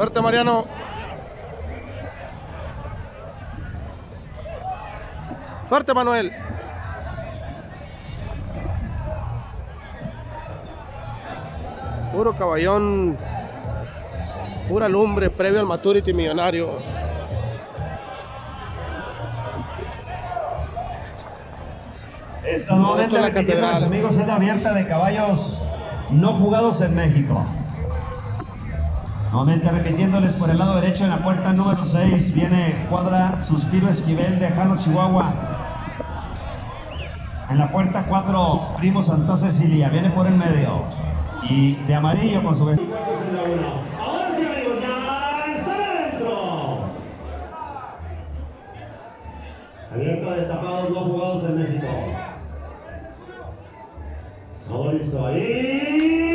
Fuerte, Mariano. Fuerte, Manuel. Puro caballón. Pura lumbre previo al Maturity Millonario. Esta Esto es la catedral. amigos es la abierta de caballos no jugados en México. Nuevamente repitiéndoles por el lado derecho en la puerta número 6 viene Cuadra Suspiro Esquivel de Jano, Chihuahua. En la puerta 4 Primo Santa Cecilia, viene por el medio. Y de amarillo con su vestido. Ahora sí amigos, ya están adentro. Abierta de tapados no jugados en México. Todo listo ahí.